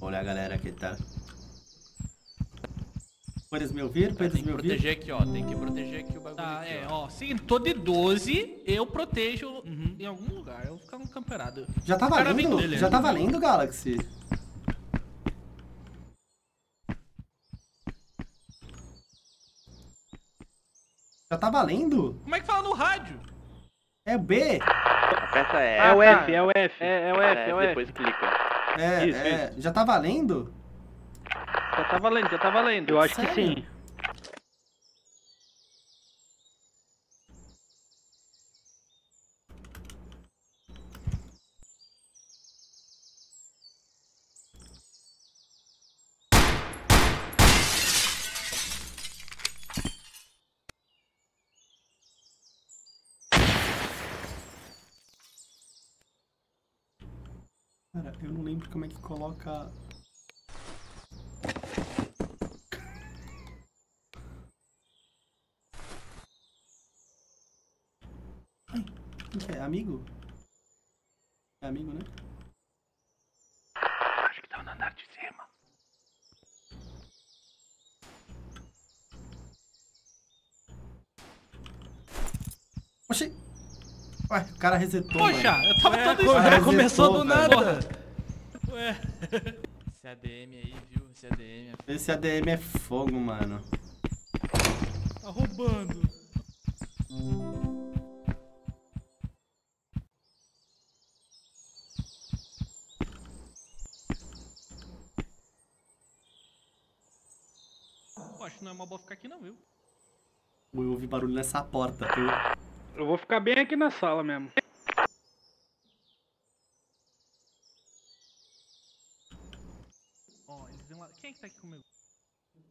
Olha a galera que tá. Podes me ouvir? Cara, Podes tem que me ouvir? proteger aqui, ó. Tem que proteger aqui o bagulho. Tá, aqui, é, ó. ó. Se tô de 12, eu protejo em algum lugar. Eu vou ficar no camperado. Já tá valendo? com- Já tá valendo, Galaxy? Já tá valendo? Como é que fala no rádio? É o B? Aperta é. É o tá. F, é o F. É, é o F, é o F. Depois clica. É, Isso, é. Já tá valendo? Já tá valendo, já tá valendo. Eu acho que Sério? sim. Cara, lembro como é que coloca. Ai, quem que é? Amigo? É amigo, né? Acho que tá no andar de cima. Oxi! Ué, o cara resetou, Poxa, mano. eu tava Ué, todo escuro. começou do nada. Ué. Esse ADM aí, viu? Esse ADM. Esse ADM é fogo, mano. Tá roubando. Pô, acho que não é uma boa ficar aqui não, viu? Eu ouvi barulho nessa porta. Eu... Eu vou ficar bem aqui na sala mesmo. Quem é que tá aqui comigo?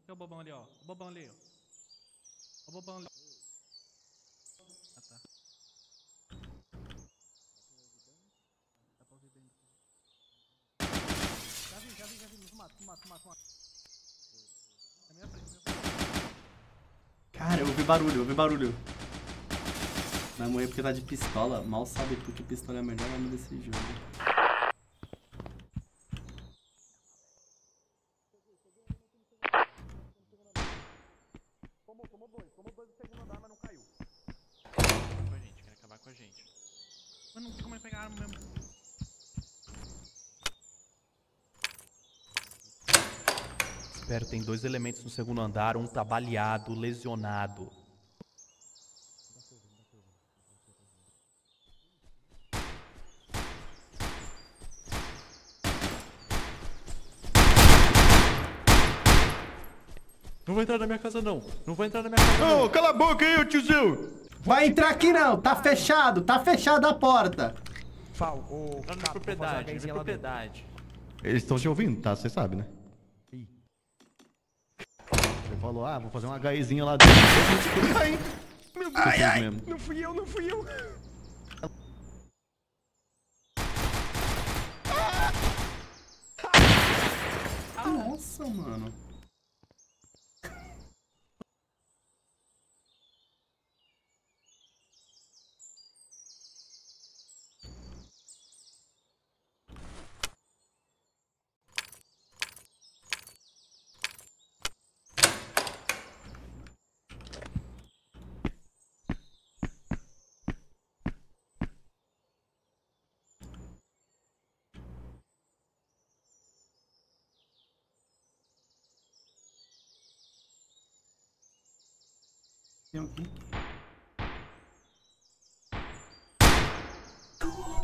Tem o bobão ali, ó. O bobão ali, ó. O bobão ali. Ah, tá. Dá pra ouvir bem. Já vi, já vi, já vi. Me mata, me mata, me mata. É minha frente, frente. Cara, eu ouvi barulho, eu ouvi barulho. Vai morrer porque tá de pistola. Mal sabe tu que pistola é a melhor arma desse jogo. Acabar com a gente, quer acabar com a gente. Mas não tem como ele pegar a arma mesmo. Espero tem dois elementos no segundo andar, um tá baleado, lesionado. Não vai entrar na minha casa não. Não vai entrar na minha casa não. cala a boca aí, ô tiozão! Vai entrar aqui não, tá fechado, tá fechada a porta. Fala, ô, na propriedade, propriedade. Eles estão te ouvindo, tá? Você sabe, né? Falou, ah, vou fazer uma HEzinha lá dentro. Ai, meu Deus. Ai, ai, Não fui eu, não fui eu. Nossa, mano. Tem alguém?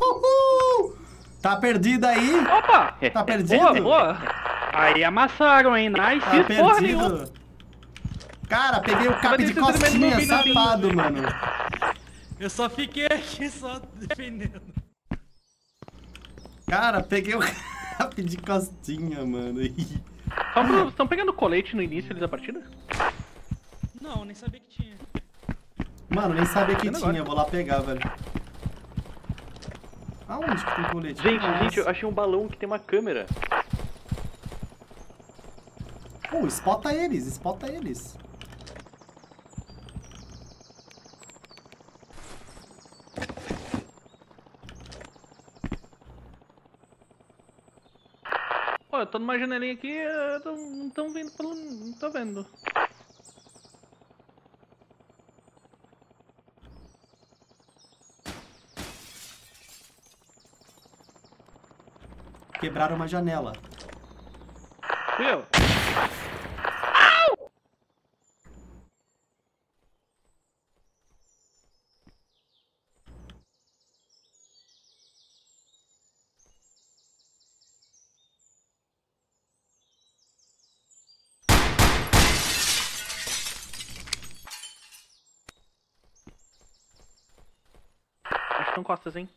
Uhul! Tá perdido aí? Opa! Tá perdido? Boa, boa. Aí amassaram, hein? Nice. Tá perdido? Cara, peguei o cap de tremendo costinha, safado, mano. Eu só fiquei aqui só defendendo. Cara, peguei o cap de costinha, mano. Estão pegando colete no início da partida? Não, nem sabia que tinha. Mano, nem sabia que tinha, agora. vou lá pegar, velho. Aonde que tem colete? Gente, Nossa. gente, eu achei um balão que tem uma câmera. Pô, espota eles, espota eles. Pô, eu tô numa janelinha aqui, não tão vendo pelo. Não tô vendo. Quebraram uma janela. Fui eu. Acho que são costas, hein?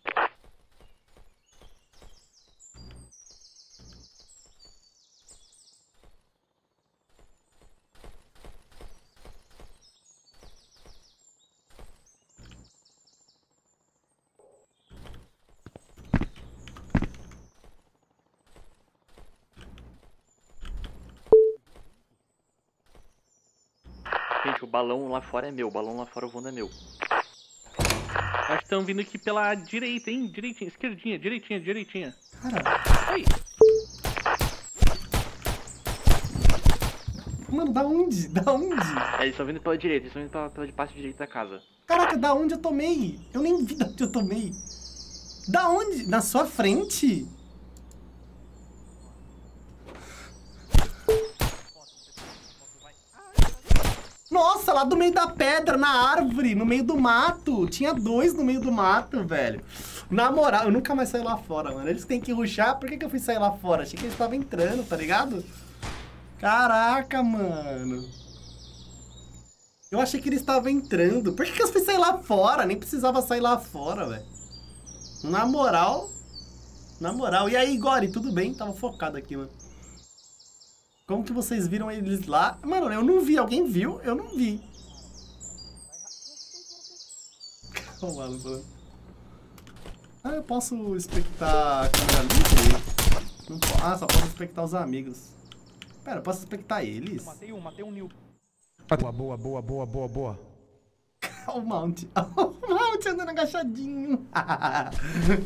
Gente, o balão lá fora é meu. O balão lá fora voando é meu. Acho que estão vindo aqui pela direita, hein? Direitinha, esquerdinha, direitinha, direitinha. Cara. Oi. Mano, da onde? Da onde? É, eles estão vindo pela direita, eles estão vindo pela, pela de parte direita da casa. Caraca, da onde eu tomei? Eu nem vi da onde eu tomei. Da onde? Na sua frente? Nossa, lá do meio da pedra, na árvore, no meio do mato. Tinha dois no meio do mato, velho. Na moral, eu nunca mais saí lá fora, mano. Eles têm que ruxar. Por que, que eu fui sair lá fora? Achei que eles estavam entrando, tá ligado? Caraca, mano. Eu achei que eles estavam entrando. Por que, que eu fui sair lá fora? Nem precisava sair lá fora, velho. Na moral. Na moral. E aí, Gori, tudo bem? Tava focado aqui, mano. Como que vocês viram eles lá? Mano, eu não vi. Alguém viu? Eu não vi. Olha o maluco falando. Ah, eu posso espectar a câmera livre? Não Ah, só posso espectar os amigos. Pera, eu posso espectar eles? Matei um, matei um Nil. Boa, boa, boa, boa, boa, boa. O Mount. O Mount andando agachadinho.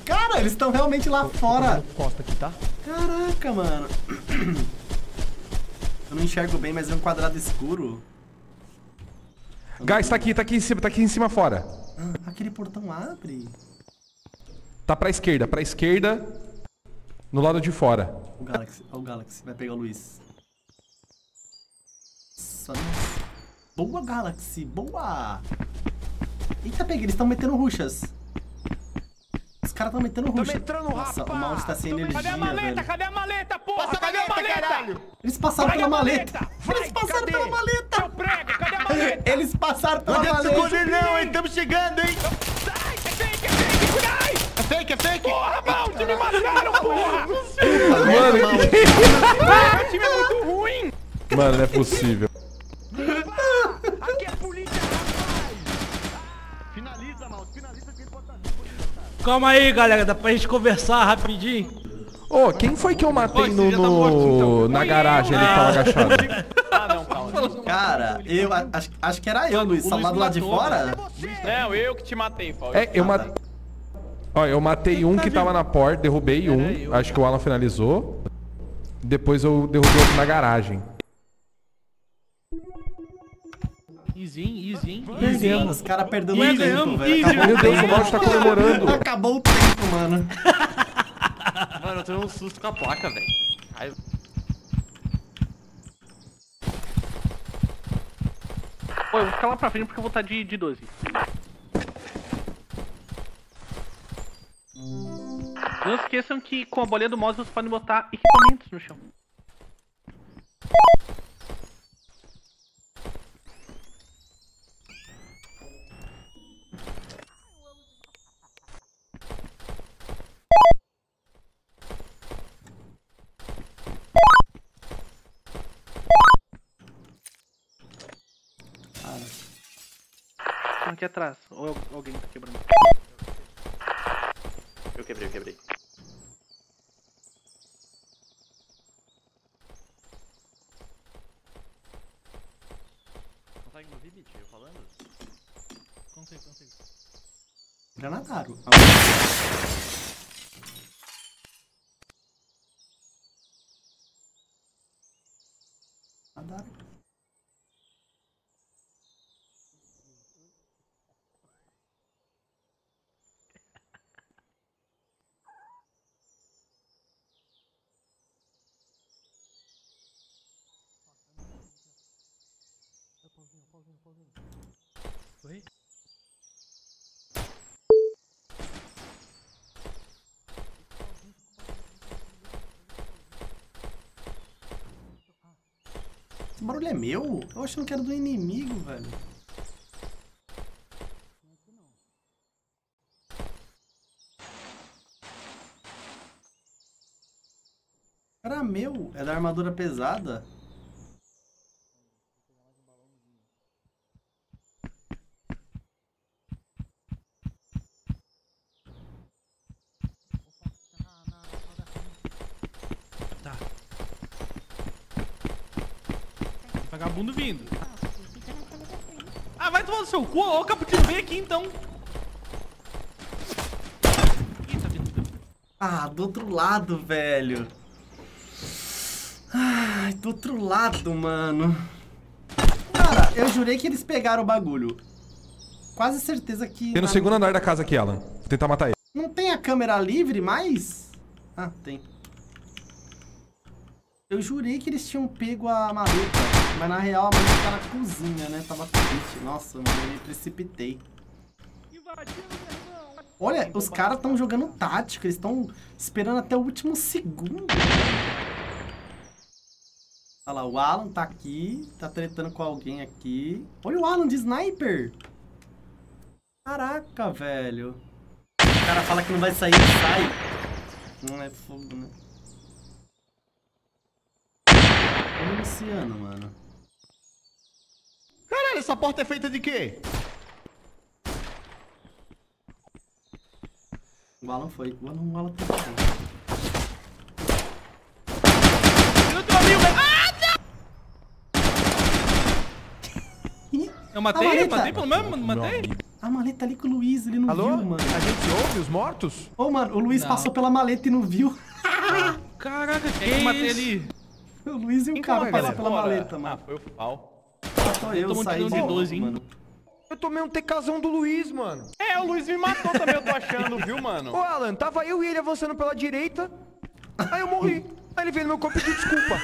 Cara, eles estão realmente lá fora. Costa aqui, tá? Caraca, mano. Eu não enxergo bem, mas é um quadrado escuro. Guys, tá aqui, tá aqui em cima, tá aqui em cima fora. Ah, aquele portão abre. Tá pra esquerda, pra esquerda, no lado de fora. O Galaxy, o Galaxy, vai pegar o Luiz. Boa, Galaxy, boa! Eita, peguei, eles estão metendo ruxas. Os caras estão metendo ruxas. Nossa, o mouse tá sem energia, Cadê a maleta? velho. Cadê a maleta, porra? Cadê a maleta? Eles passaram pela maleta! Eles passaram cadê? pela maleta! Seu prego, cadê a maleta? Eles passaram pela Não adianta se maleta! esconder não, hein? Estamos chegando, hein? Sai, é fake, é fake, cuidai! É fake, é fake! Porra, Malte, me mataram, porra! Mano, Ah, o time é muito ruim! mano, não é possível. Aqui é polícia, Finaliza, Maus, finaliza que ele bota... Calma aí, galera, dá pra gente conversar rapidinho. Ô, quem foi que eu matei esse no, tá morto, então. na garagem ali que tava agachado? Cara, eu acho, acho que era eu, Luiz. o Tá lá Luiz do lado de fora? Não, eu que te matei, Paulo. É, eu matei. Ó, eu matei um que tava na porta, derrubei um. Acho que o Alan finalizou. Depois eu derrubei outro na garagem. Easy, easy, Perdemos, os caras perdendo Ih, tempo, velho. Meu o Deus, o. Malte tá comemorando. Acabou o tempo, mano. Mano, eu tô um susto com a placa, velho. Pô, eu vou ficar lá pra frente porque eu vou estar de, de 12. Não esqueçam que com a bolinha do mouse vocês podem botar equipamentos no chão. Estão aqui atrás. Ou al- alguém tá quebrando. eu quebrei, eu quebrei. Consegue me ouvir, Mitch? Eu falando? Consigo, consigo. Granadaram. Oi? Esse barulho é meu? Eu achando que era do inimigo, velho. Era meu, é da armadura pesada. Tá. Vagabundo vindo. Ah, seu cu, o Caputino, vem aqui então. Ih, tá vindo. Ah, do outro lado, velho. Ai, do outro lado, mano. Cara, eu jurei que eles pegaram o bagulho. Quase certeza que... Tem no segundo andar da casa aqui, Alan. Vou tentar matar ele. Não tem a câmera livre mais? Ah, tem. Eu jurei que eles tinham pego a maleta. Mas na real a maleta tá na cozinha, né? Tava triste. Nossa, eu me precipitei. Olha, os caras estão jogando tática. Eles estão esperando até o último segundo. Olha lá, o Alan tá aqui. Tá tretando com alguém aqui. Olha o Alan de sniper. Caraca, velho. O cara fala que não vai sair, sai. Não é fogo, né? Olha o Luciano, mano. Caralho, essa porta é feita de quê? O Alan foi. O Alan, o Alan tá. Tira o teu amigo, velho. Ah, não! Eu matei, eu matei pelo menos, matei. A maleta ali com o Luiz, ele não Alô? viu, mano. A gente ouve os mortos? Ô, mano, o Luiz Não. passou pela maleta e não viu. Caraca, que eu matei ali. O Luiz e o cara pela maleta, Ah, mano. foi o Fal. Só eu um saí de de novo, 12, hein? mano. Eu tomei um TKzão do Luiz, mano. É, o Luiz me matou também, eu tô achando, viu, mano? Ô, Alan, tava eu e ele avançando pela direita. Aí eu morri. Aí ele veio no meu corpo e pediu desculpa.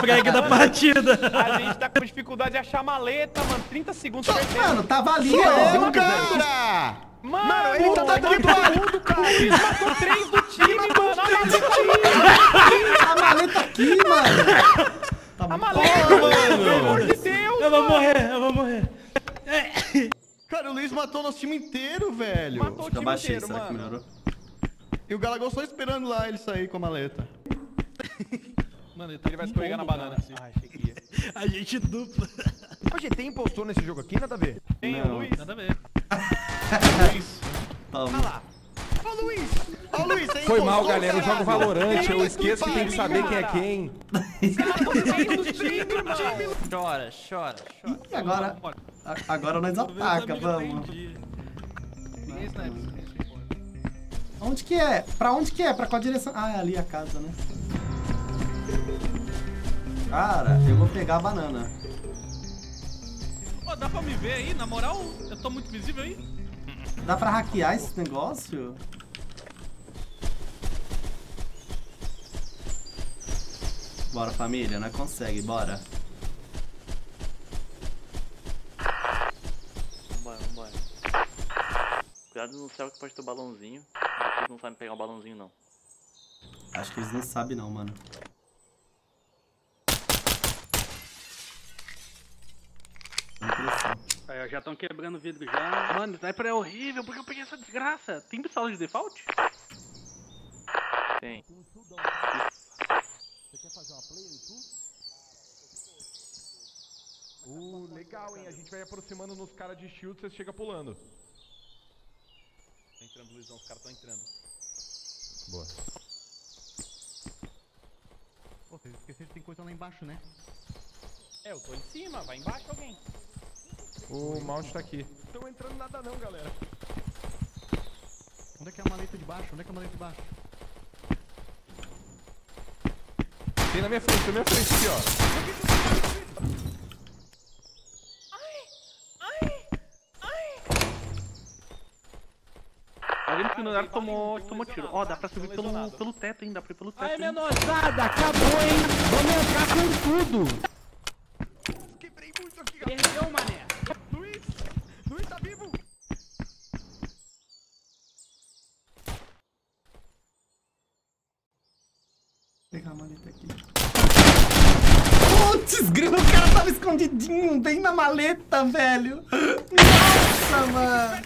Preg da partida. A gente tá com dificuldade de achar maleta, mano. 30 segundos perdendo. Mano, tava ali, Sou ó. eu, cara! Mano, ele tá daqui, mundo, cara. O Luiz matou três do time, mano. A maleta, A maleta aqui, mano. Tá a maleta, mano. Pelo amor de Deus. Eu vou morrer, eu vou morrer. Cara, o Luiz matou nosso time inteiro, velho. Matou o Acho time baixei, inteiro, mano. melhorou? E o Galagol só esperando lá ele sair com a maleta. Mano, ele, tá Ele vai escorregar na banana. achei que ia. A gente dupla. Hoje tem impostor nesse jogo aqui? Nada a ver. Tem Não. o Luiz. Nada a ver. Toma. Ô, Luiz! Ô, Luiz, você Foi mal, galera. Eu jogo. Valorante. Eu esqueço que tem que saber quem é quem. Chora, chora, chora. E agora, agora nós ataca, vamos. Onde que é? Pra onde que é? Pra qual direção? Ah, é ali a casa, né? Cara, eu vou pegar a banana. Ô, dá pra me ver aí? Na moral, eu tô muito visível aí? Dá pra hackear esse negócio? Bora, família, nós consegue, bora. Vambora, vambora. Cuidado no céu que pode ter o balãozinho. Vocês não sabem pegar o balãozinho, não. Acho que eles não sabem não, mano. Aí, ó, já estão quebrando o vidro já. Mano, sniper é horrível, porque eu peguei essa desgraça. Tem pistola de default? Tem. Uh, legal, hein? A gente vai aproximando nos caras de shield, você chega pulando. Tá entrando, Luizão, os caras tão entrando. Boa. Pô, vocês esqueceram que tem coisa lá embaixo, né? É, eu tô em cima. Vai embaixo alguém. O mouse tá aqui. Não entrando nada não, galera. Onde é que é a maleta de baixo? Onde é que é a maleta de baixo? Tem na minha frente, na minha frente aqui, ó. Alguém no segundo andar tomou, tomou tiro. Ó, dá pra subir pelo, pelo teto, hein? Dá pra ir pelo teto. Aí, menosada, acabou, hein? Vamos entrar com tudo. Perdeu, mané. Luiz! Luiz tá vivo! Vou pegar a maleta aqui. Putz, grilo, o cara tava escondidinho, bem na maleta, velho. Nossa, mano.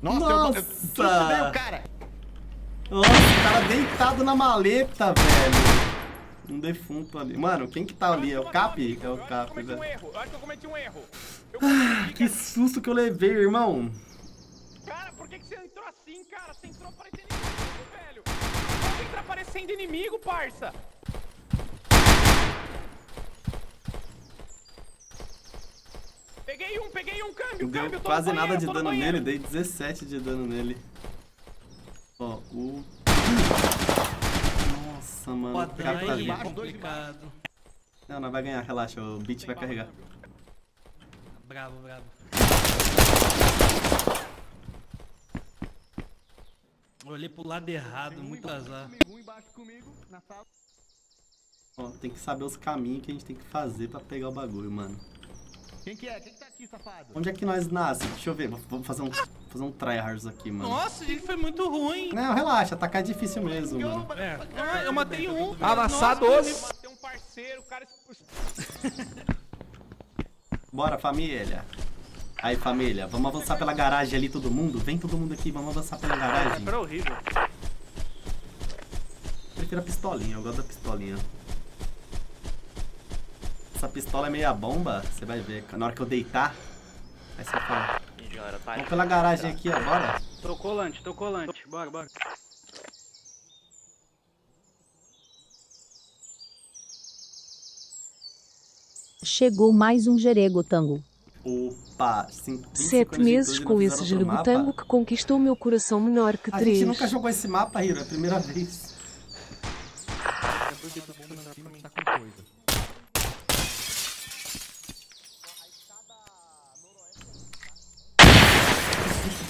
Nossa, Nossa. eu, eu trucidei o cara. Nossa, o cara deitado na maleta, velho. Um defunto ali. Mano, quem que tá ali? É o Cap? É o Eu Cap, cometi velho. um erro, eu acho que eu cometi um erro. Consegui, Que susto que eu levei, irmão. Cara, por que, que você entrou assim, cara? Você entrou parecendo inimigo, velho. Pode entrar parecendo inimigo, parça. Peguei um, peguei um câmbio, Não deu câmbio, quase nada banheiro, de dano nele, dei 17 de dano nele. Ó, o. Nossa, mano. cara tá aí, é vivo. complicado. Não, não vai ganhar, relaxa, o beat vai carregar. Bravo, bravo. Olhei pro lado errado, muito azar. Ó, tem que saber os caminhos que a gente tem que fazer pra pegar o bagulho, mano. Quem que é? Quem tá? Onde é que nós nasce? Deixa eu ver, vamos fazer um, fazer um tryhards aqui, mano. Nossa, ele foi muito ruim. Não, relaxa, atacar é difícil mesmo, mano. É, ah, eu matei um. Amassados! Matei um parceiro, o cara... Bora, família. Aí, família, vamos avançar pela garagem ali, todo mundo? Vem todo mundo aqui, vamos avançar pela garagem. Era horrível. Prefiro a pistolinha, eu gosto da pistolinha. Essa pistola é meia bomba, você vai ver. Na hora que eu deitar, aí você fala. Vamos pela garagem aqui, ó, bora. Tô colante, tô colante. Bora, bora. Chegou mais um jeregotango. Opa, cinco, 25 Sete meses com esse jergotango mapa? que conquistou meu coração menor que A três. gente nunca jogou esse mapa, Hiro, é a primeira vez. Tá com coisa.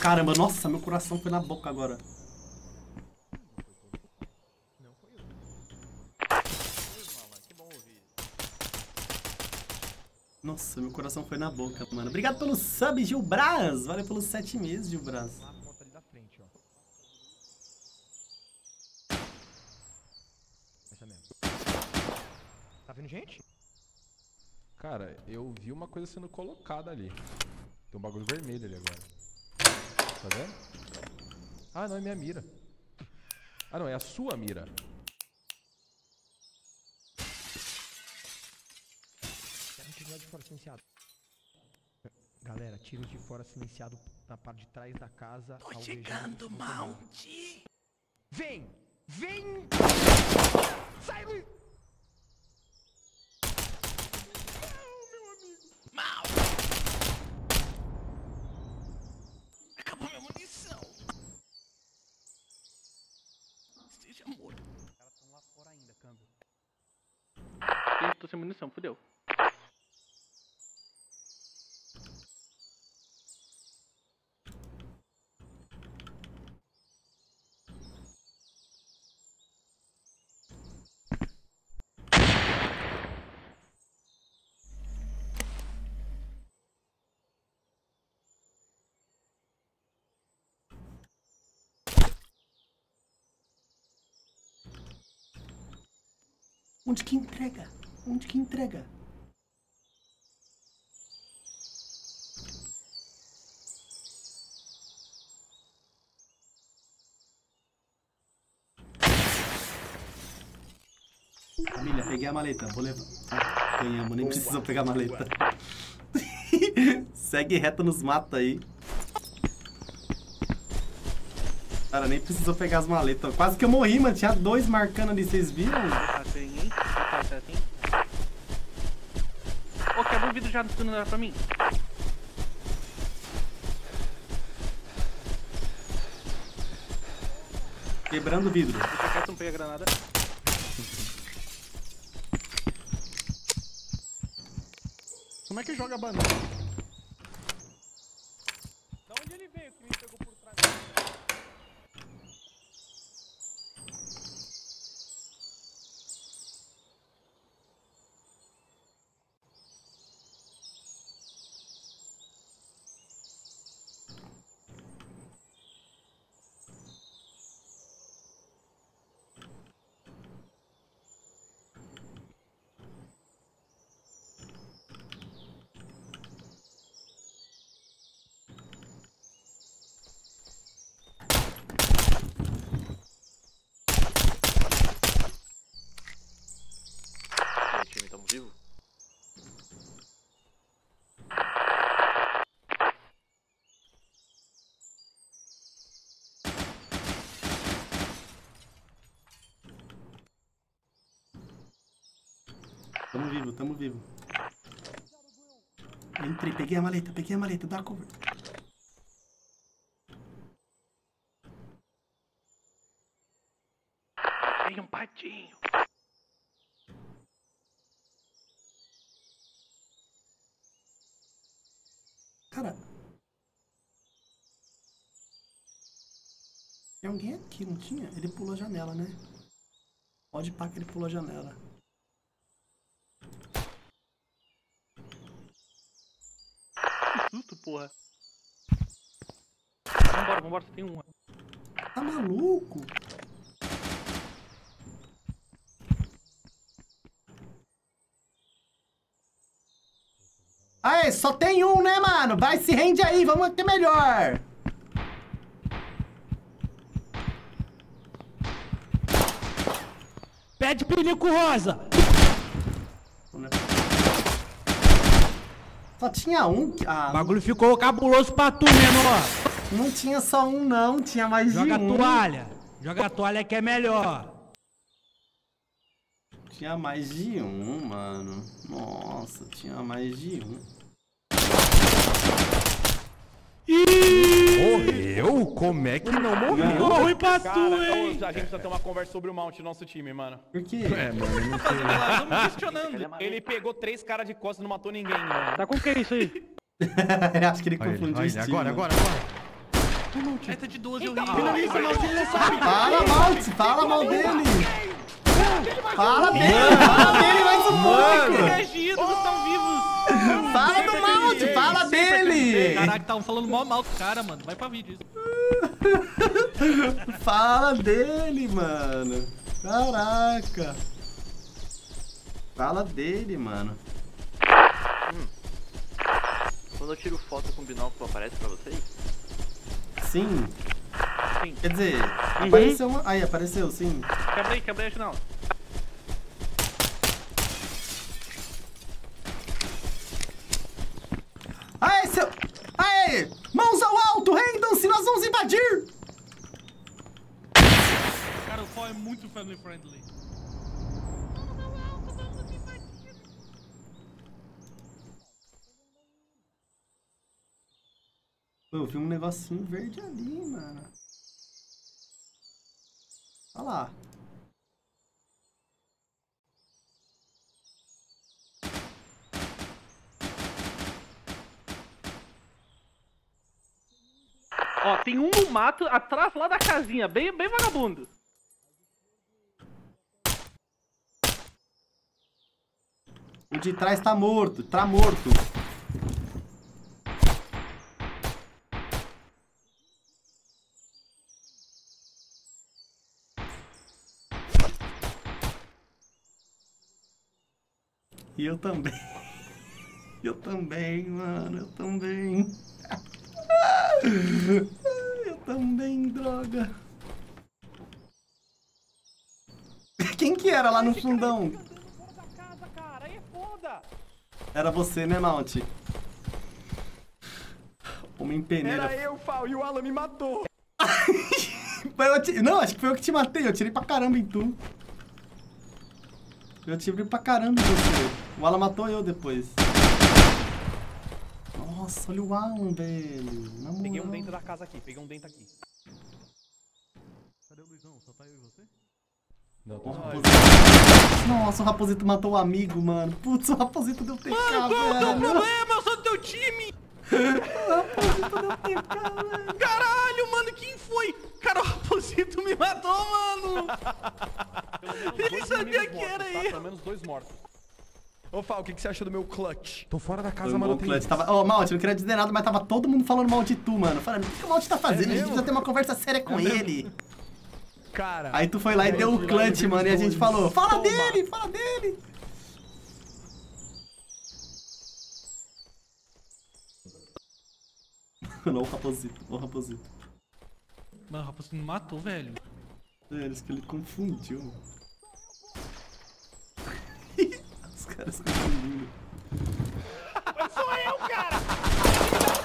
Caramba, nossa, meu coração foi na boca agora. Nossa, meu coração foi na boca, mano. Obrigado pelo sub, Gilbras. Valeu pelos sete meses. Essa mesmo. Tá vendo gente? Cara, eu vi uma coisa sendo colocada ali. Tem um bagulho vermelho ali agora. Tá vendo? Ah, não, é minha mira. Ah, não, é a sua mira. Tiro de fora silenciado. Galera, tiros de fora silenciado na parte de trás da casa. Tô chegando, Mount! Vem! Vem! Sai, Luiz! Acabou minha munição. Esteja morto. Os caras estão lá fora ainda, câmbio. Ih, tô sem munição, fudeu. Onde que entrega? Onde que entrega? Família, peguei a maleta, vou levar. Ah, ganhamos, nem precisou pegar a maleta. Segue reto nos matos aí. Cara, nem precisou pegar as maletas. Quase que eu morri, mano. Tinha dois marcando ali, vocês viram? ganhei. Tá certinho. Pô, quebra o vidro já do túnel, pra mim? Quebrando o vidro. Deixa quieto, não peguei a granada. Como é que joga a banana? Tamo vivo, tamo vivo. Entrei, peguei a maleta, peguei a maleta, dá cover. Tem um patinho. Cara. Tem alguém aqui, não tinha? Ele pulou a janela, né? Pode pá que ele pulou a janela. Que susto, porra. Vambora, vambora, só tem um. Tá maluco? Aê, só tem um, né, mano? Vai, se rende aí, vamos ter melhor. Pede pinico rosa. Só tinha um. que- Ah, O bagulho ficou cabuloso pra tu, menor. não tinha só um, não. Tinha mais Joga de a um. toalha. Joga a toalha que é melhor. Tinha mais de um, mano. Nossa, tinha mais de um. Morreu? Como é que não morreu? Ruim pra tu, hein? ô, a gente precisa ter uma conversa sobre o Mount do nosso time, mano. Por quê? É, mano, não sei. Estamos questionando. Ele pegou três caras de costas e não matou ninguém, mano. Tá com o que isso aí? Acho que ele Olha confundiu olha o ele, estilo. agora, agora, agora. Meta de 12 eu ri. Finaliza, Mount, ele não sabe. Fala mal, fala mal dele. Fala dele, fala dele mais um pouco. Reagido, não estão vivos. Fala do Mount, fala dele. Caraca, estavam falando mó mal do cara, mano. Vai pra vídeo isso. Fala dele, mano. Caraca. Fala dele, mano. Quando eu tiro foto com binóculo, aparece pra vocês? Sim. Sim. Quer dizer, apareceu uma... Aí, apareceu, sim. Quebrei, quebrei a janela. Aê, seu... Aê! Mãos ao alto, rendam-se, nós vamos invadir! Cara, o Fall é muito family friendly. Pô, eu vi um negocinho verde ali, mano. Olha lá. Tem um no mato atrás lá da casinha, bem, bem vagabundo. O de trás tá morto, tá morto. E eu também. Eu também, mano, eu também. Também, droga. Quem que era lá no fundão? Cara, aí é. Era você, né, Mount? Homem peneira. Era eu, Fal, e o Alan me matou. Te- Não, acho que foi eu que te matei. Eu tirei pra caramba em tu. Eu tirei pra caramba em você. O Alan matou eu depois. Nossa, olha o Alan, velho. Na moral. Peguei um dentro da casa aqui, peguei um dentro aqui. Cadê o Luizão? Só tá eu e você? Não, tô O Raposito. Nossa, o Raposito matou o amigo, mano. Putz, o Raposito deu TK, Mano, qual é o teu velho. problema? Eu sou do teu time! Caralho, mano, quem foi? Cara, o Raposito me matou, mano! Ele sabia que era mortos, tá? ele. Pelo menos dois mortos. Ô, Fal, o que, que você achou do meu clutch? Tô fora da Foi casa, um mano. clutch. Tava... Ô, Malte, eu não queria dizer nada, mas tava todo mundo falando mal de tu, mano. Falando, o que, que o Malte tá fazendo? a gente mesmo? precisa ter uma conversa séria com ele. Cara. Aí tu foi lá e deu eu o clutch, mano, e a gente falou, fala Toma. dele, fala dele. Não, o Raposito, o Raposito. Mano, o Raposito me matou, velho. É, isso que ele confundiu. Os caras. Sou eu, cara!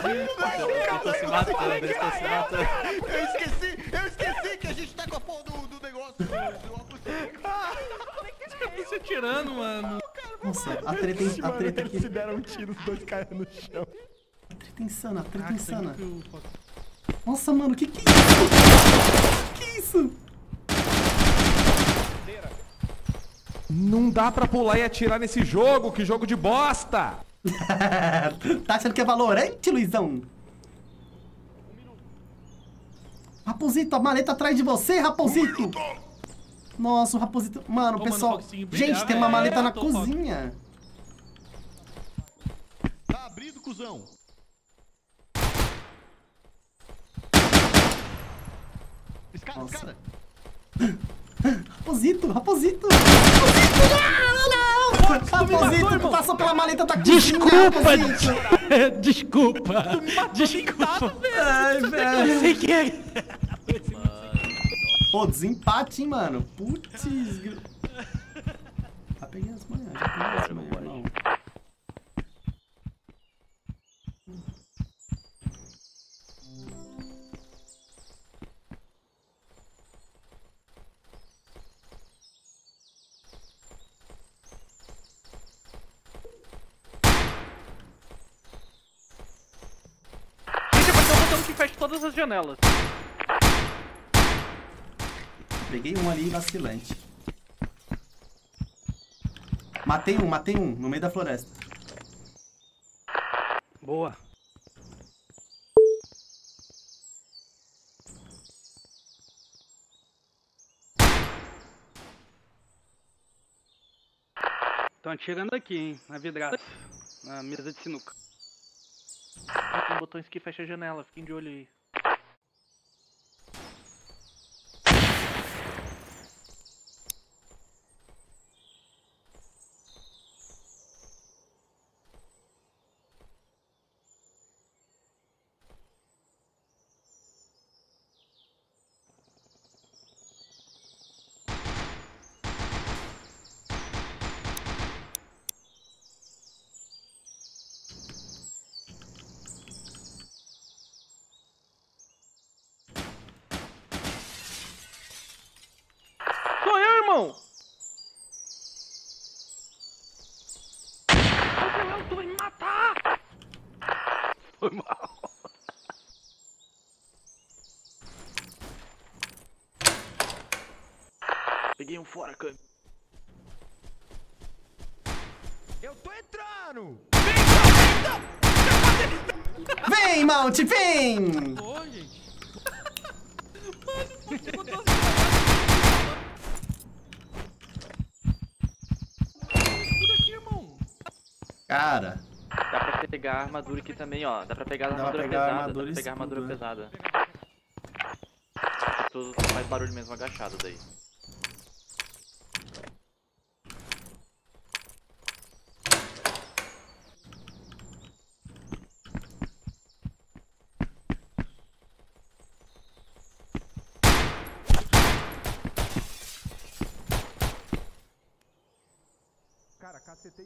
Eles estão se matando, eles estão se matando. Eu esqueci, eu esqueci que a gente tá com a porra do, do negócio. Do, óculos. Os se atirando, mano. Nossa, a treta, a Mano, treta eles aqui. se deram um tiro, os dois caíram no chão. A treta insana, a treta insana. Nossa, mano, que que é isso? Que isso? Não dá pra pular e atirar nesse jogo, que jogo de bosta! tá achando que é valorante, Luizão? Raposito, a maleta atrás de você, Raposito! Nossa, o Raposito... Mano, Pô, pessoal... brilhar, Gente, tem uma maleta na Tô foda. cozinha. Tá abrindo, cuzão. Escada, Nossa. escada. Raposito, Raposito! Raposito, não, não! Raposito, passou pela maleta da cozinha, Desculpa! Raposito. Desculpa! Desculpa! Ai, velho. Sem querer! Pô, desempate, hein, mano. Putz. Já peguei as manhãs, já peguei as manhãs, fecha todas as janelas. Peguei um ali vacilante. Matei um, matei um, no meio da floresta. Boa. Estão atirando aqui, hein? Na vidraça. Na mesa de sinuca. Botões que fecha a janela, fiquem de olho aí. Sou eu, irmão! Sou eu, tu vai me matar! Foi mal. Peguei um fora, Cami. Eu tô entrando! Ô, gente. Tudo aqui, irmão. Cara, Dá pra pegar a armadura aqui também, ó. Dá pra pegar a armadura pegar pesada. armadura dá pra pegar a armadura pesada. Tu faz barulho mesmo agachado daí.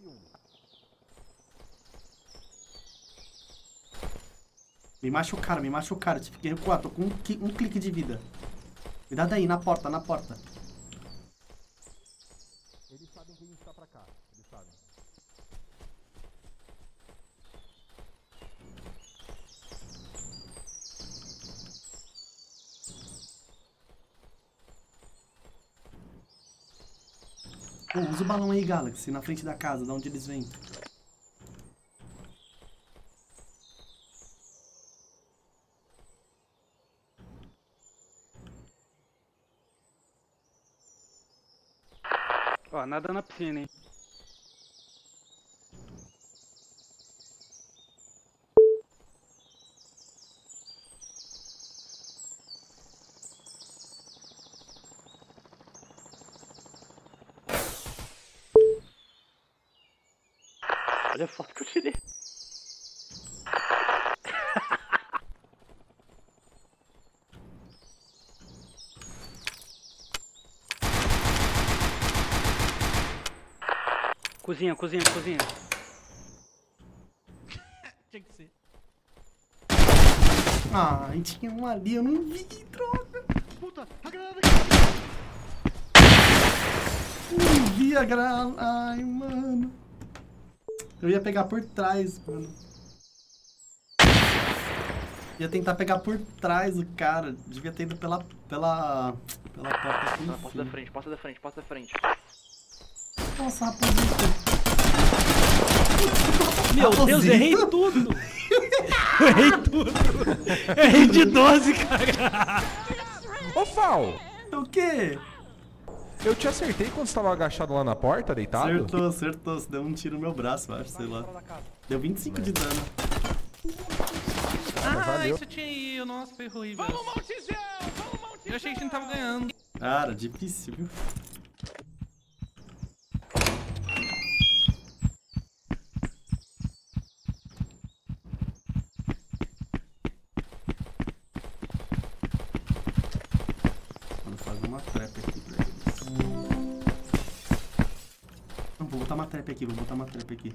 Um. me machucaram, me machucaram. Tive que recuar, tô com um, um clique de vida. Cuidado aí, na porta, na porta. Eles sabem que a gente tá pra cá. Eles sabem. Pô, usa o balão aí, Galaxy, na frente da casa, de onde eles vêm. Ó, nada na piscina, hein? Olha a foto que eu tirei. Cozinha, cozinha, cozinha. Tinha que ser. Ai, tinha um ali, eu não vi, droga. Puta, a granada Não vi a granada. Ai, mano. Eu ia pegar por trás, mano. Ia tentar pegar por trás o cara. Devia ter ido pela. pela. pela porta aqui. Na porta da frente, porta da frente, porta da frente. Nossa, raposita. Meu Deus, errei tudo! Eu errei tudo! Errei de 12, cara! Ô, Fal! O quê? Eu te acertei quando você tava agachado lá na porta, deitado? Acertou, acertou. Você deu um tiro no meu braço, eu acho, sei lá. Deu 25 de dano. Ah, valeu. isso tinha aí. Nossa, foi horrível. Vamos, Maltizão! Vamos, Maltizão! Eu achei que a gente tava ganhando. Cara, difícil, viu? Aqui, vou botar uma trap aqui.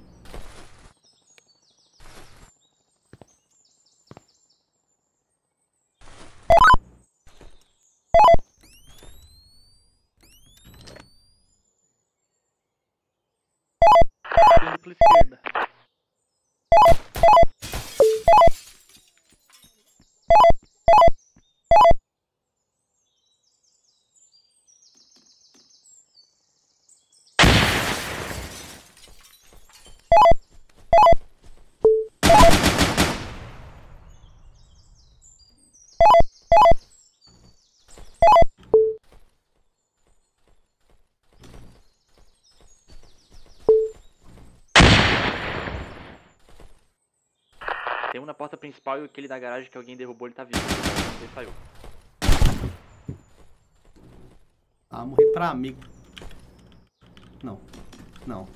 Um na porta principal e aquele da garagem que alguém derrubou, ele tá vivo. Ele saiu. Ah, morri pra amigo. Não. Não.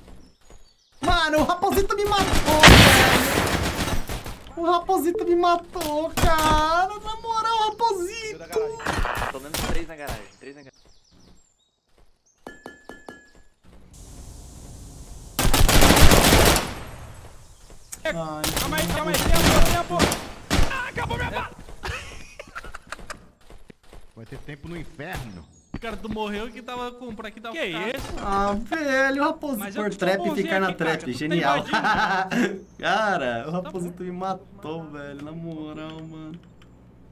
Mano, o Raposito me matou, velho! O Raposito me matou, cara! Na moral, Raposito! Tô dando três na garagem, três na garagem. Ai, Calma aí, calma aí, tempo, tempo! Ah, acabou minha bala! Vai ter tempo no inferno. Cara, tu morreu que tava com. Por aqui tava. Que cara. isso? Ah, velho, o Raposito eu por trap e ficar na cara, trap. tu tá Genial. cara, o Raposito me matou, velho. Na moral, mano.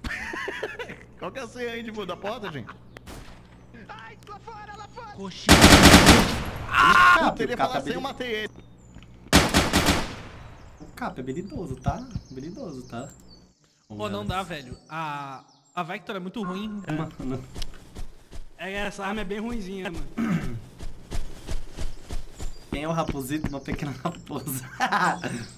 Qual que é a senha aí de, da porta, gente? Coxinha. Ah, Puta, ele ia o Cap falar é assim, eu matei ele. O Cap é habilidoso, tá? Habilidoso, tá? Pô, não dá, velho. A. A Vector é muito ruim. Mano. É, essa arma é bem ruimzinha, mano. Quem é o Raposito? Uma pequena raposa.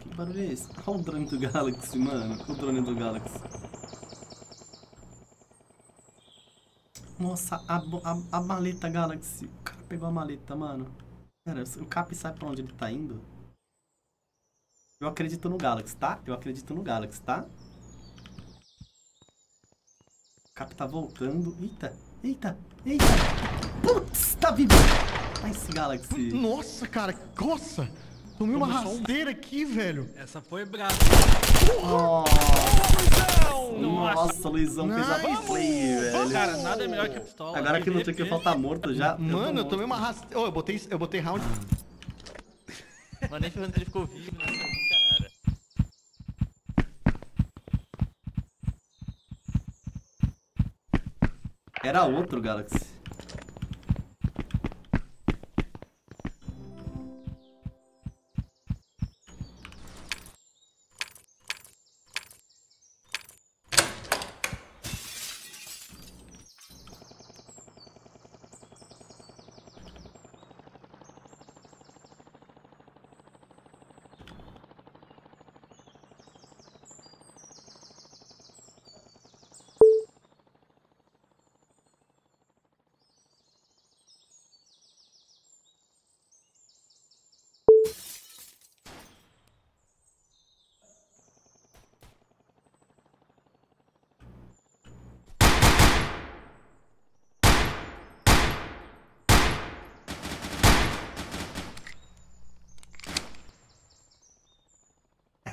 que barulho é esse? Olha o drone do Galaxy, mano. O drone do Galaxy. Nossa, a, a, a maleta Galaxy. O cara pegou a maleta, mano. Pera, o Cap sabe pra onde ele tá indo? Eu acredito no Galaxy, tá? Eu acredito no Galaxy, tá? O Cap tá voltando. Eita, eita, eita. Putz, tá vivo. Nice Galaxy. Nossa, cara, coça! Tomei uma rasteira aqui, velho. Essa foi brava. Nossa, Luizão fez a Nice. play, velho. Cara, nada é melhor que a pistola. Agora que não tinha que MVP. faltar morto já. Mano, eu tomei uma rasteira. Oh, eu botei, eu botei round. Mas nem ferrando ele ficou vivo nessa cara. Era outro Galaxy.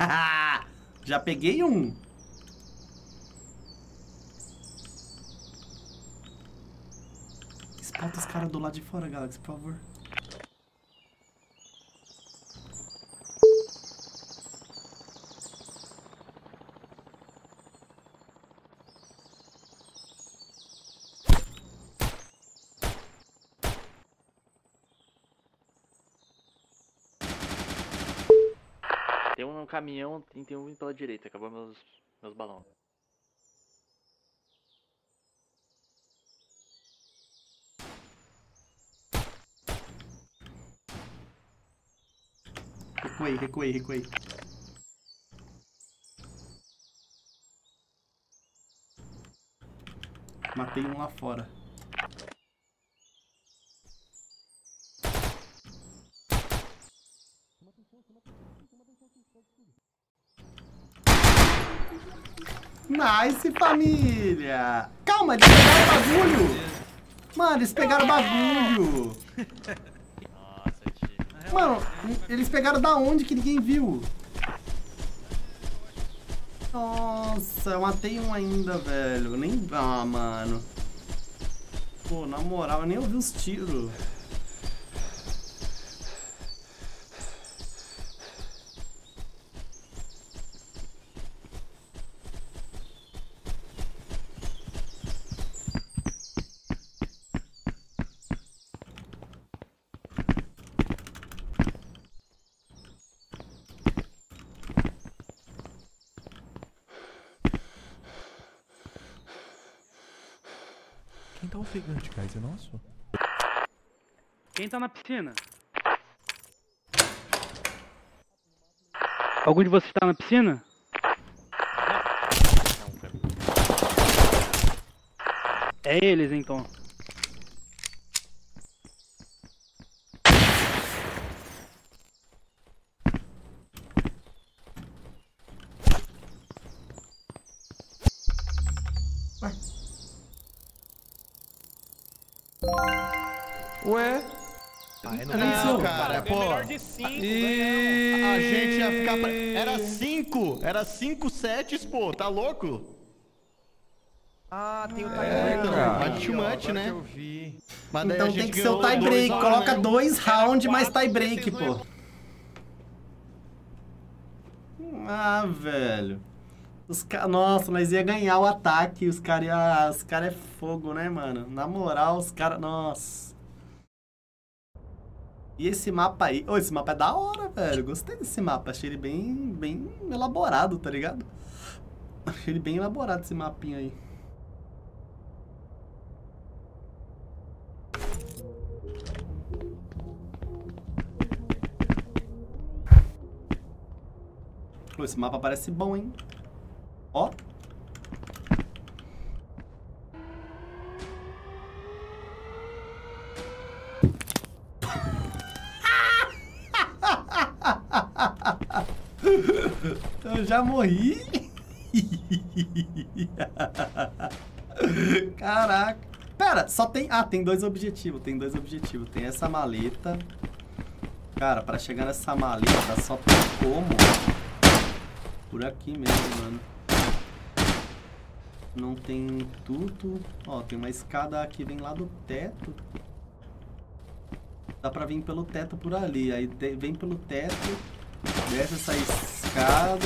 Já peguei um. Espalta os caras do lado de fora, Galaxy, por favor. Caminhão e tem um vindo pela direita. Acabou meus, meus balões. Recuei, recuei, recuei. Matei um lá fora. Nice, família! Calma, eles pegaram o bagulho! Mano, eles pegaram o bagulho! Mano, eles pegaram da onde que ninguém viu? Nossa, eu matei um ainda, velho. Nem. Ah, mano. Pô, na moral, eu nem ouvi os tiros. Tá guys? É nosso? Quem tá na piscina? Algum de vocês tá na piscina? É eles então. 5. Era 5 sets, pô. Tá louco? Ah, tem o É, tiebreak. Aí, Mas too much, né? eu vi. Mas Então tem que ser o ganhou tie dois break. rounds, Coloca né? dois rounds mais tie quatro, break, vocês não pô. Ah, velho. Os ca... Nossa, nós ia ganhar o ataque. Os caras ia... Os cara é fogo, né, mano? Na moral, os caras. Nossa. E esse mapa aí. Ô, esse mapa é da hora, velho. Gostei desse mapa. Achei ele bem, bem elaborado, tá ligado? Achei ele bem elaborado esse mapinha aí. Esse mapa parece bom, hein? Ó. Eu já morri. Caraca. Pera, só tem... Ah, tem dois objetivos. Tem dois objetivos. Tem essa maleta. Cara, pra chegar nessa maleta só tem como... Por aqui mesmo, mano. Não tem tudo. Ó, tem uma escada que vem lá do teto. Dá pra vir pelo teto por ali. Aí vem pelo teto, desce essa escada.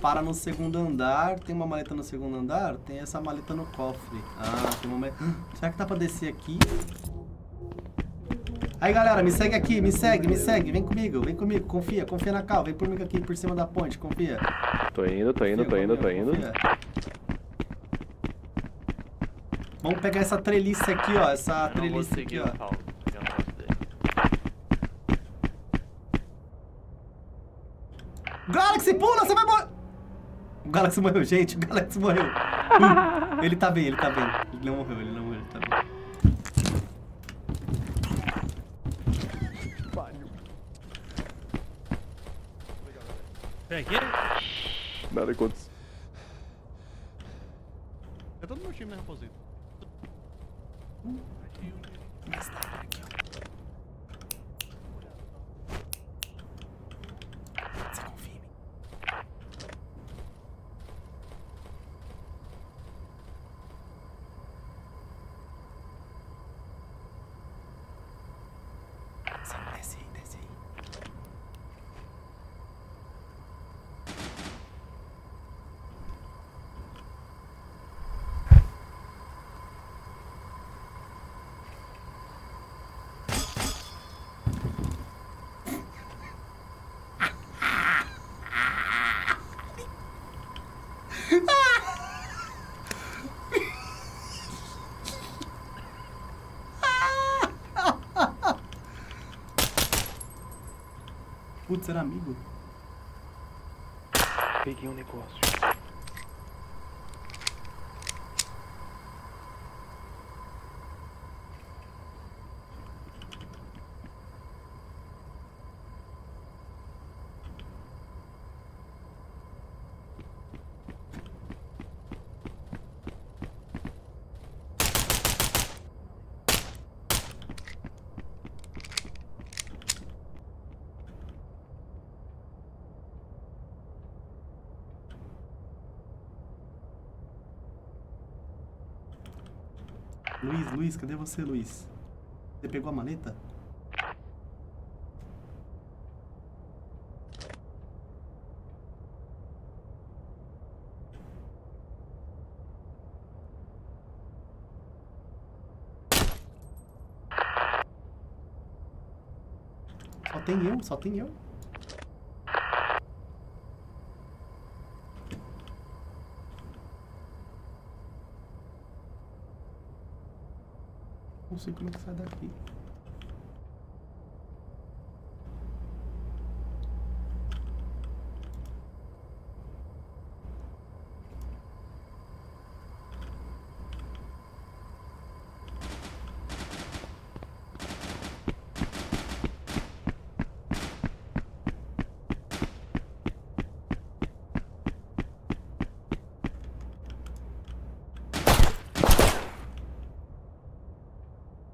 Para no segundo andar. Tem uma maleta no segundo andar? Tem essa maleta no cofre. Ah, tem uma maleta... Será que dá pra descer aqui? Aí galera, me segue aqui, me segue, me segue, vem comigo, vem comigo, confia, confia na cal, vem por mim aqui por cima da ponte, confia. Tô indo, tô indo, tô Confia, indo, tô indo. confia. Vamos pegar essa trelice aqui, ó, essa trelice aqui, ó. o Paulo. Eu não gosto dele. Galaxy, pula, você vai morrer! O Galaxy morreu, gente, o Galaxy morreu. Hum, ele tá bem, ele tá bem. Ele não morreu, ele não morreu, ele tá bem. Aqui. Nada aconteceu. É todo meu time, né, Raposito? Putz, era amigo. Peguei um negócio. Luiz, Luiz, cadê você, Luiz? Você pegou a maleta? Só tem eu, só tem eu. Sei é daqui.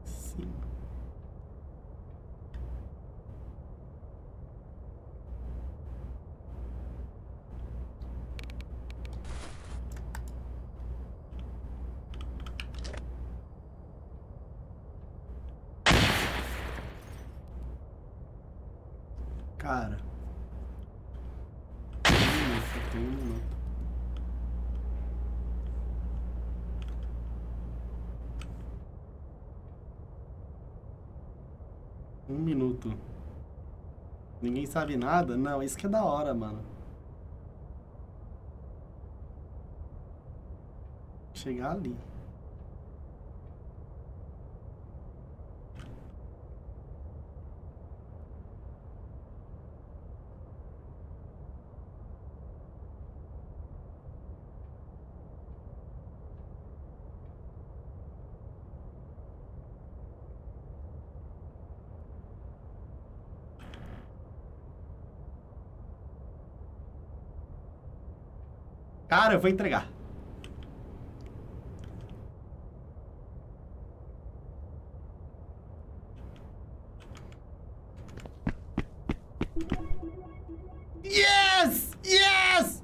Sim. Cara. Um minuto. Ninguém sabe nada? Não, isso que é da hora, mano. Chegar ali. Cara, eu vou entregar. Yes! Yes!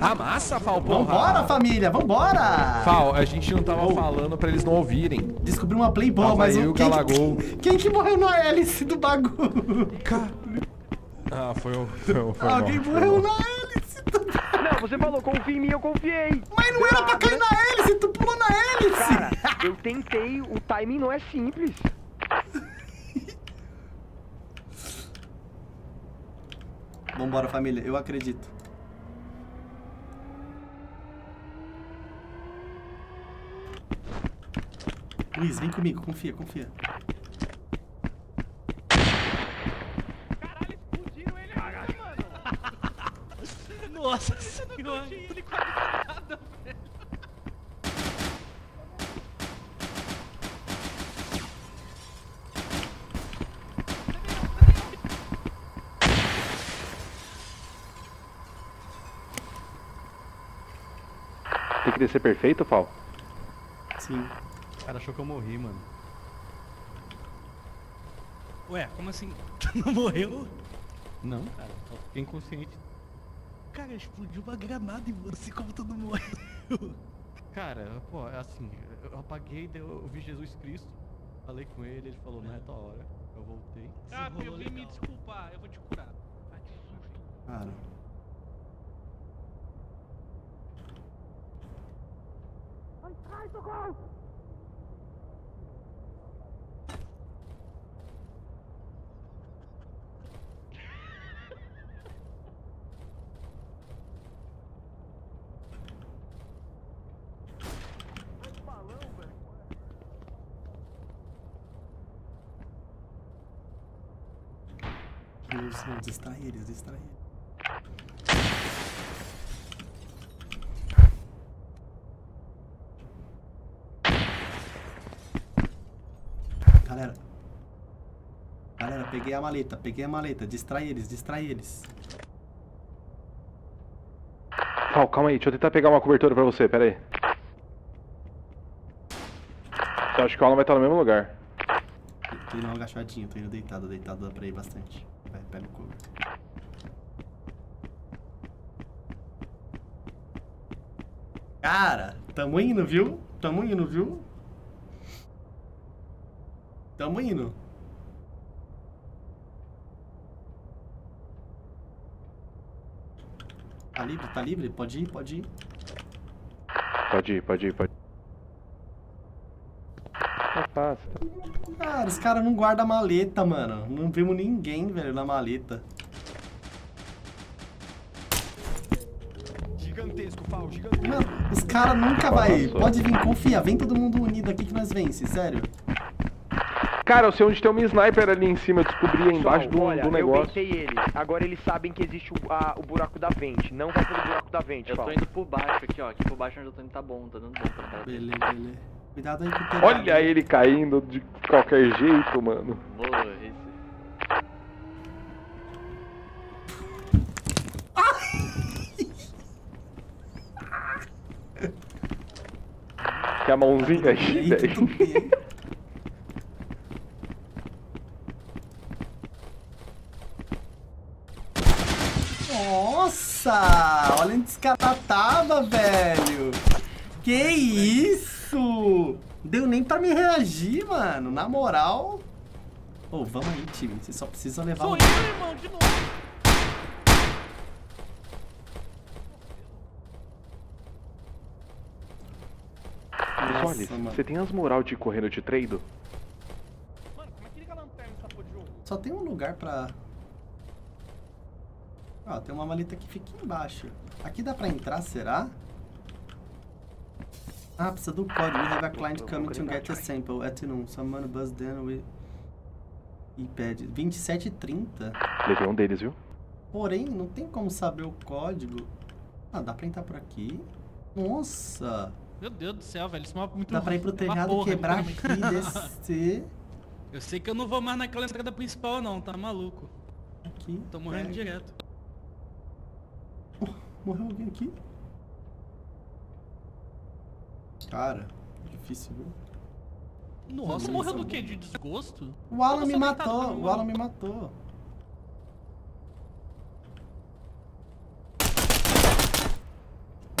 Amassa, Fal, porra. Vambora, família, vambora! Fal, a gente não tava falando pra eles não ouvirem. Descobri uma play boa, mas eu o quem, Galagol. quem que morreu na hélice do bagulho? Ah, foi o. Foi, o- foi Alguém mal, morreu mal. na hélice do Não, você falou, confia em mim, eu confiei. Mas não era pra cair na hélice, tu pulou na hélice! Cara, eu tentei, o timing não é simples. Vambora, família, eu acredito. Luiz, vem comigo, confia, confia. Ele quase nada, velho. Tem que descer perfeito, Fal? Sim. O cara achou que eu morri, mano. Ué, como assim? Tu não morreu? Não, cara, só fiquei inconsciente. Cara, explodiu uma granada em você, como tu não morreu? Cara, pô, é assim, eu apaguei, eu vi Jesus Cristo, falei com ele, ele falou, não é tua hora. Eu voltei. Ah, eu vim me desculpar, eu vou te curar. Vai te sujo. Cara. Ai, socorro! Vamos distrair eles, distrair eles. Galera. Galera, peguei a maleta, peguei a maleta. Distrai eles, distrai eles. Fal, calma aí, deixa eu tentar pegar uma cobertura pra você, pera aí. Eu acho que o Alan vai estar no mesmo lugar. Tô indo agachadinho, tô indo deitado, deitado dá pra ir bastante. Vai, pega o cover. Cara, tamo indo, viu? Tamo indo, viu? Tamo indo. Tá livre, tá livre? Pode ir, pode ir. Pode ir, pode ir, pode ir. Tá fácil. Cara, os caras não guardam a maleta, mano. Não vimos ninguém, velho, na maleta. Gigantesco, Fal, gigantesco. Mano, os caras nunca vai. Pode vir, confia. Vem todo mundo unido aqui que nós vence, sério. Cara, eu sei onde tem uma sniper ali em cima, eu descobri aí embaixo do, Olha, do eu negócio. ventei eles. Agora eles sabem que existe o, a- o buraco da vente. Não vai pelo buraco da vente, Eu tô Fal. indo por baixo aqui, ó. Aqui por baixo onde eu tô indo tá bom, tá dando bom pra. Beleza, beleza. Cuidado aí com o telhado. Olha ele caindo de qualquer jeito, mano. Esse. Que a mãozinha aí, velho. Nossa! Olha onde esse cara tava, velho! Que isso? Deu nem pra me reagir, mano. Na moral. Ô, vamos aí, time. Você só precisa levar Sou um. eu, irmão, de novo. Nossa, mano. você tem as moral de correndo de trade? Mano, como é que liga a lanterna nessa porra de jogo? Só tem um lugar pra. Ó, tem uma maleta que fica embaixo. Aqui dá pra entrar, será? Ah, precisa do código. We have a client coming to get a sample. At noon. Someone buzz then we... iPad. 2730. Levei um deles, viu? Porém, não tem como saber o código. Ah, dá pra entrar por aqui. Nossa! Meu Deus do céu, velho. Esse mapa é muito Dá pra ir pro uma telhado, porra, quebrar aqui, descer. Eu sei que eu não vou mais naquela entrada principal, não. Tá maluco? Aqui. Tô morrendo pega. direto. Morreu alguém aqui? Cara, difícil, viu? Nossa, Beleza. morreu do quê? De desgosto? O Alan me deitado matou, o. Alan me matou.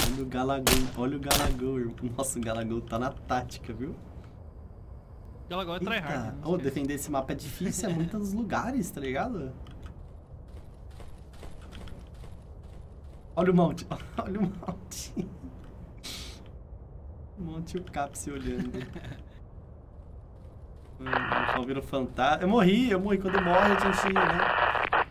Olha o Galagol, olha o Galagol, irmão. Nossa, o Galagol tá na tática, viu? Agora é tryhard. esquece. defender esse mapa é difícil, é muitos lugares, tá ligado? Olha o monte, olha o monte. Monte o Cap se olhando. Só vira fantasma. Eu morri, eu morri. Quando morre, a gente, né?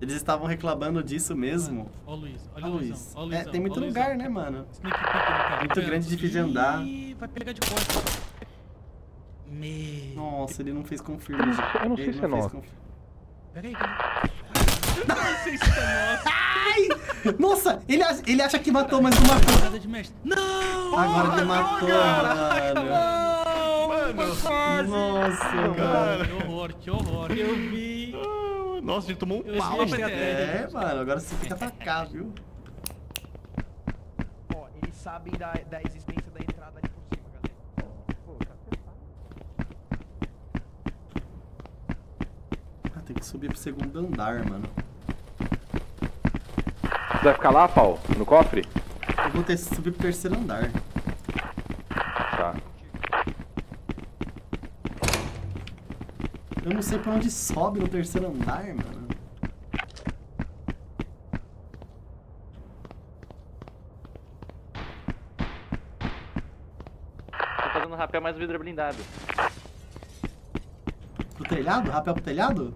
Eles estavam reclamando disso mesmo. Ó o Luiz, olha Ah, o Luiz. Luizão. É, tem muito lugar, Luizão. né, mano? Sneak peek no cara. Muito tá grande, difícil de andar. Ih, vai pegar de costas. Me... Nossa, ele não fez confirm. Eu não sei- eu não sei se é fez nosso. Pera aí, cara. Não sei se é nosso. Ai! Nossa, ele, ele acha que matou, mas não matou. Não! Agora ele matou, mano. Mano, quase. Nossa, cara. Que horror, que horror. Eu vi. Nossa, a gente tomou um Eu pau. vi a É, mano, agora você fica pra cá, viu? Ó, eles sabem da, da existência da entrada ali por cima, galera. Pô, tá Ah, tem que subir pro segundo andar, mano. Você vai ficar lá, Fal? No cofre? Eu vou ter que subir pro terceiro andar. Tá. Eu não sei pra onde sobe no terceiro andar, mano. Tô fazendo rapel mais vidro blindado. Pro telhado? Rapel pro telhado?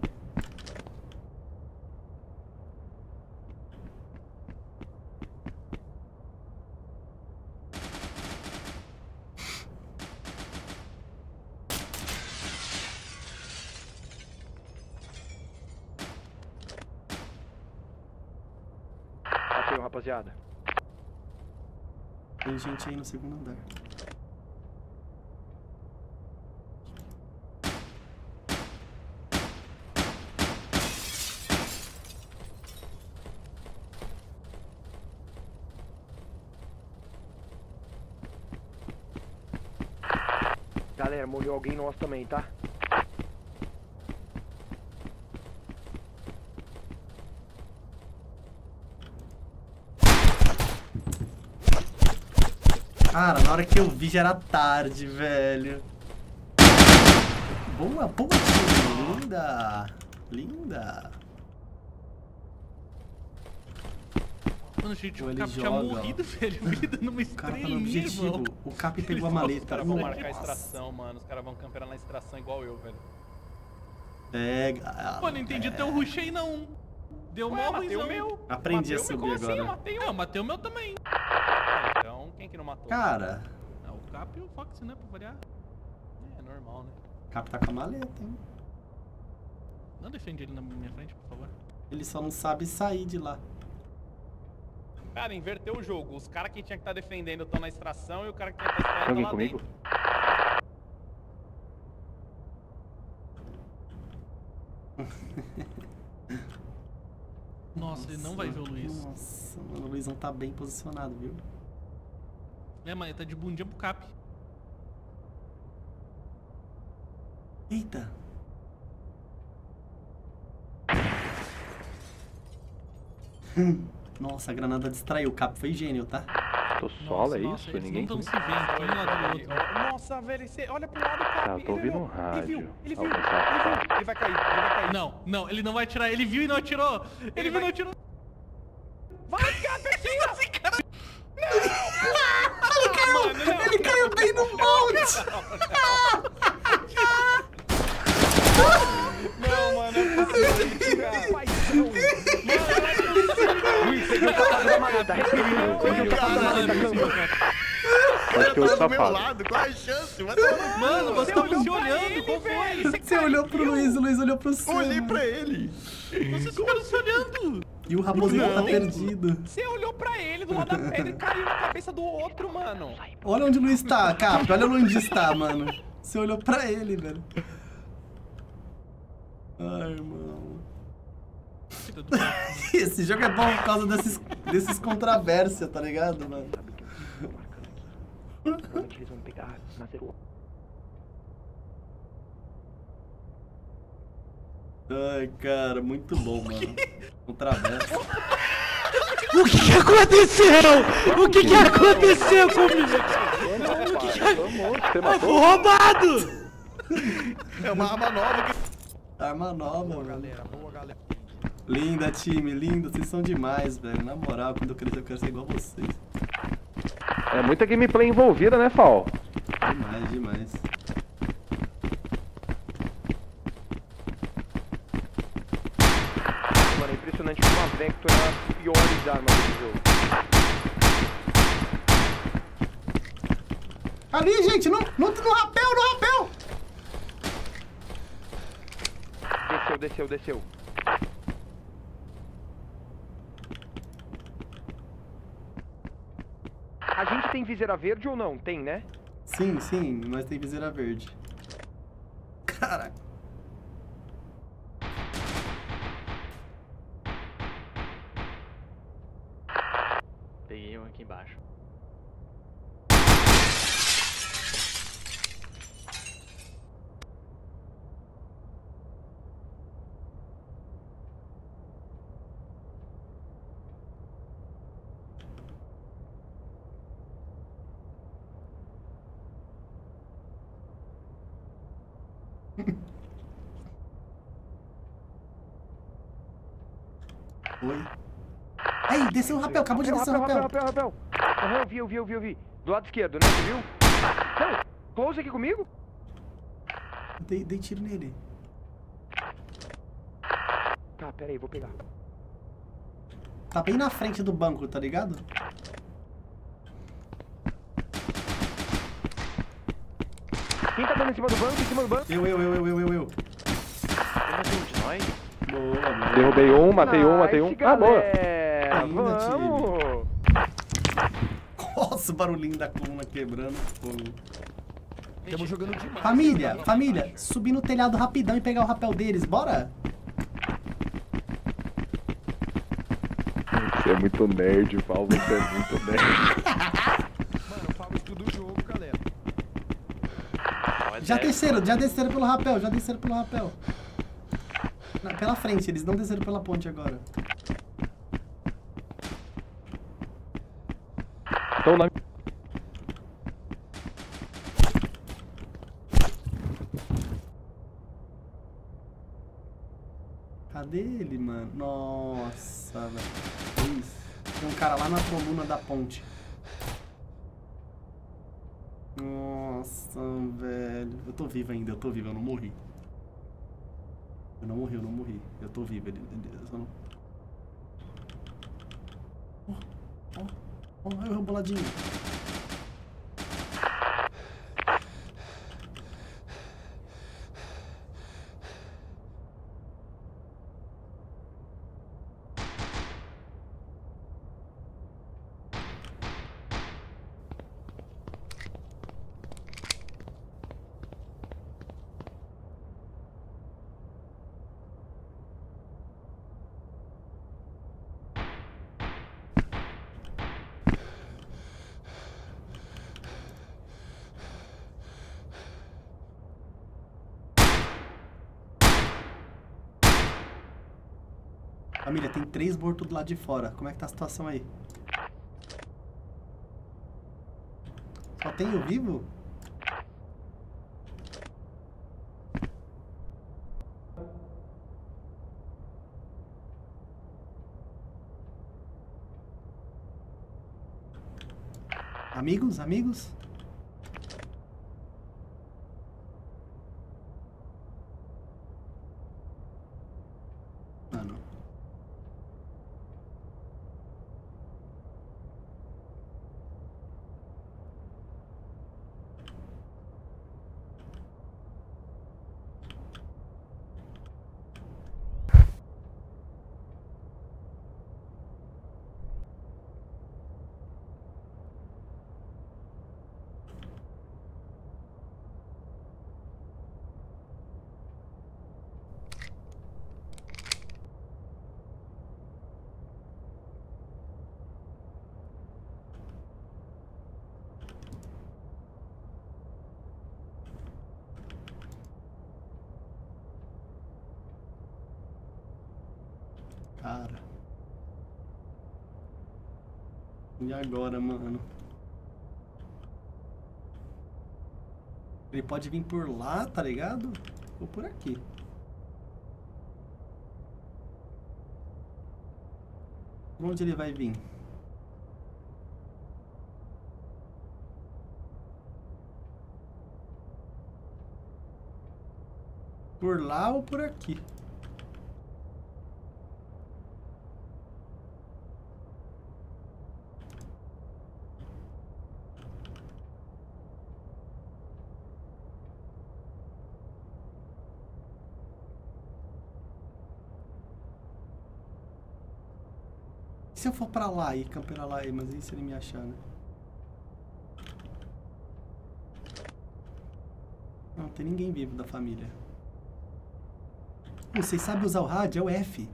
Gente aí no segundo andar. Galera, morreu alguém nosso também, tá? Cara, na hora que eu vi já era tarde, velho. Boa, boa. Linda. Linda. Mano, gente, Ou o ele Cap tinha joga, ó. morrido, velho. Ele dando uma tá estrelinha, irmão. O Cap pegou a Os maleta. caras vão Nossa. marcar a extração, mano. Os caras vão camperar na extração igual eu, velho. Pega. Pô, não entendi teu rush aí, não. Deu Ué, mó matei o meu. Aprendi a Matei meu, subir como assim? Eu agora. matei É, eu matei o meu também. Ah, Então, quem que não matou? Cara, Ah, o Cap e o Fox, né, pra variar. É normal, né? o Cap tá com a maleta, hein? Não defende ele na minha frente, por favor. Ele só não sabe sair de lá. Cara, inverteu o jogo. Os caras que tinha que estar defendendo estão na extração e o cara que tinha que estar extraindo alguém tá lá comigo? dentro. Nossa, ele não vai ver o Luiz. Nossa, mano, o Luiz não tá bem posicionado, viu? É, mano, ele tá de bundinha pro Cap. Eita. Nossa, a granada distraiu. O Cap foi gênio, tá? Tô solo, é nossa, isso? eles Ninguém não se vendo, um lado do outro. Nossa, velho, você olha pro lado, cara. Tá, eu tô ouvindo um Ele rádio. viu, ele viu, ele viu. Ele vai cair, ele vai cair. Não, não, ele não vai atirar. Ele viu e não atirou. Ele, viu e não atirou. Não, mano, é possível, cara. Luiz, peguei o safado da maleta. Respira. Peguei o safado da maleta. Acho que eu tá sou meu lado, qual a chance? Tomar- Mano, você tava se olhando, ele, qual foi? Você olhou pro Luiz, o Luiz olhou pro céu. Olhei pra ele. Vocês ficaram se olhando. E o Raposinho tá perdido. Você olhou pra ele do lado da pedra e caiu na cabeça do outro, mano. Olha onde o Luiz tá, Cap. Olha onde está, mano. Você olhou pra ele, velho. Ai, irmão. Esse jogo é bom por causa desses, desses controvérsias, tá ligado, mano? Provavelmente eles vão pegar na Ai, cara, muito bom, mano. Controvérsia. O que, que aconteceu? O que, que aconteceu comigo? O que, que Eu fui roubado! É uma arma nova que... Arma nova, mano. Galera, boa galera. Linda, time, linda. Vocês são demais, velho. Na moral, quando eu crescer, eu quero ser igual vocês. É muita gameplay envolvida, né, Fal? Demais, demais. Mano, é é uma das piores armas desse jogo. Ali, gente, no, no, no rapel, no rapel! Desceu, desceu, desceu. A gente tem viseira verde ou não? Tem, né? Sim, sim, nós tem viseira verde. Caraca. Desceu o rapel, acabou de descer o rapel, rapel. rapel, rapel. Eu vi, eu vi, eu vi, eu vi. Do lado esquerdo, né? Você viu? Não, close aqui comigo. Dei, dei tiro nele. Tá, pera aí, vou pegar. Tá bem na frente do banco, tá ligado? Quem tá dando em cima do banco? Em cima do banco? Eu, eu, eu, eu, eu, eu, eu. Um. Derrubei um, matei um, matei um. Ah, boa. Galera, Ainda, time. Vamos! Nossa, o barulhinho da coluna quebrando. Fogo. Estamos jogando demais. Família, família, subir no telhado rapidão e pegar o rapel deles, bora? Você é muito nerd, Val. Você é muito nerd. Mano, eu falo tudo do jogo, galera. Já desceram, já desceram pelo rapel, já desceram pelo rapel. Na- pela frente, eles não desceram pela ponte agora. Então, na... Cadê ele, mano? Nossa, velho. Isso. Tem um cara lá na coluna da ponte. Nossa, velho. Eu tô vivo ainda, eu tô vivo, eu não morri. Eu não morri, eu não morri. Eu tô vivo, ele. ele eu não... Ó, ó, ó, eu boladinho. Família, tem três mortos do lado de fora. Como é que tá a situação aí? Só tem eu vivo? Amigos, amigos? Mano. Cara. Agora, mano? Ele pode vir por lá, tá ligado? Ou por aqui. Por onde ele vai vir? Por lá ou por aqui? Se eu for pra lá e camperar lá, mas aí se ele me achar, né? Não, tem ninguém vivo da família. Vocês sabem usar o rádio? É o F.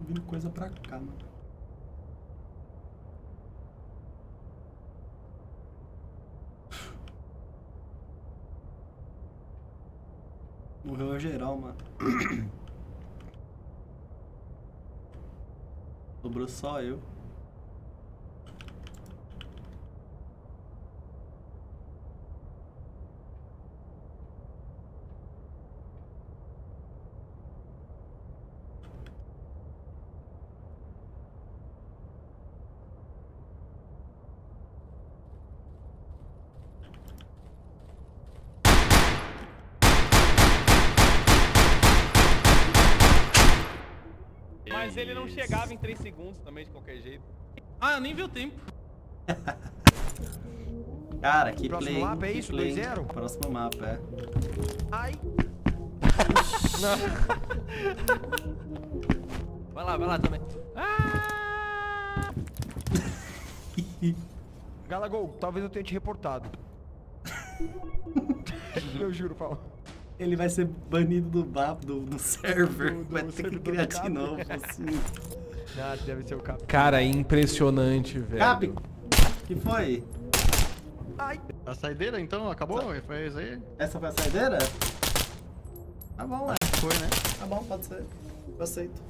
Tô vindo coisa pra cá, mano. Morreu geral, mano. Sobrou só eu. Chegava em 3 segundos também, de qualquer jeito. Ah, eu nem vi o tempo. Cara, que Próximo play. mapa é isso? play. 2-0? Próximo mapa, é. Ai. Vai lá, vai lá também. Galagol, talvez eu tenha te reportado. eu juro, Paulo. Ele vai ser banido do mapa, do, do server. Do- do vai ter que criar de novo, assim. Ah, deve ser o cap. Cara, é impressionante, velho. Cap, que foi? A saideira então acabou? Foi isso aí? Essa foi a saideira? Tá bom, é. Foi, né? Tá bom, pode ser. Eu aceito.